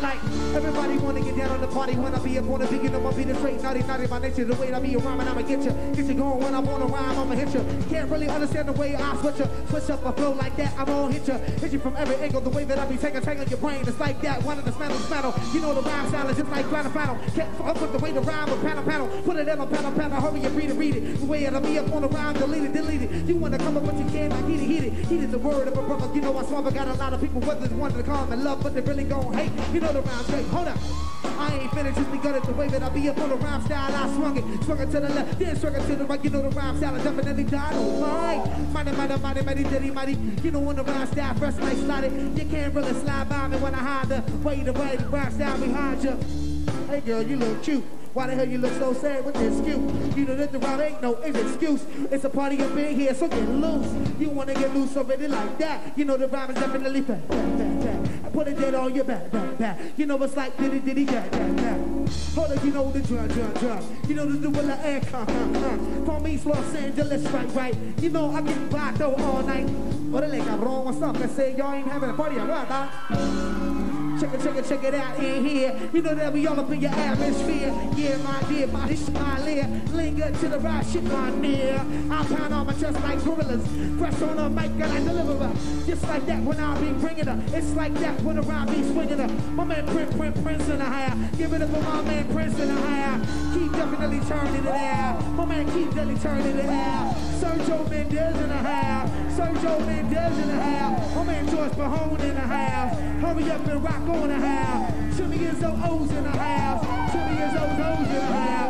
Like everybody wanna get down on the party, wanna be up on the beginning, I'ma be the straight naughty, naughty by nature. The way I be rhyming, I'ma get you, get you going when I wanna rhyme, I'ma hit you. Can't really understand the way I switch you, switch up a flow like that, I'm gonna hit you, hit you from every angle. The way that I be taking, taking your brain, it's like that. One of the smells, smell. You know the rhyme style is just like grand panel. Can't fuck with the way the rhyme with panel, panel. Put it in a panel, panel. Hurry and read it, read it. The way it'll be up on the rhyme, delete it, delete it. You wanna come up, you. Like is the word of a brother. You know I swab. I got a lot of people whether they want to call me love, but they really gon' hate. You know the rhyme's great. Hold up. I ain't finished, just begun it the way that I be up on the rhyme style. I swung it, swung it to the left, then swung it to the right. You know the rhyme style, I definitely died on mine. Mighty, mighty, mighty, mighty, ditty, mighty. You know when the rhyme style fresh like it, you can't really slide by me when I hide the way the way the rhyme style behind you. Hey girl, you look cute. Why the hell you look so sad with this excuse? You know that the rhyme ain't no excuse. It's a party up in here, so get loose. You wanna get loose already like that? You know the rhyme is definitely fat, fat, fat. I put it dead on your back, back, back. You know it's like diddy diddy jack, jack, jack. Hold up, you know the drum, drum, drum. You know the the air, come, come, come. Palm East, Los Angeles, right, right. You know I get by though all night. Órale, cabrón, what's up? They say y'all ain't having a party, what, Check it, check it, check it out in here. You know that we all up in your atmosphere. Yeah, my dear, body smile Linger to the right, shit my near. I pound on my chest like gorillas. Press on a mic and I deliver her. Just like that when I be bringing her. It's like that when around be swinging her. My man Print, Print, Prince in the higher. Give it up for my man Prince in the higher. Keep definitely turning it out. My man keep definitely turning it out. Sergio Mendes in the house. Sergio Mendes in the house. My man George Pajon in the house. Up and rock on the house. Two years old O's in the house. Two years old O's in the house.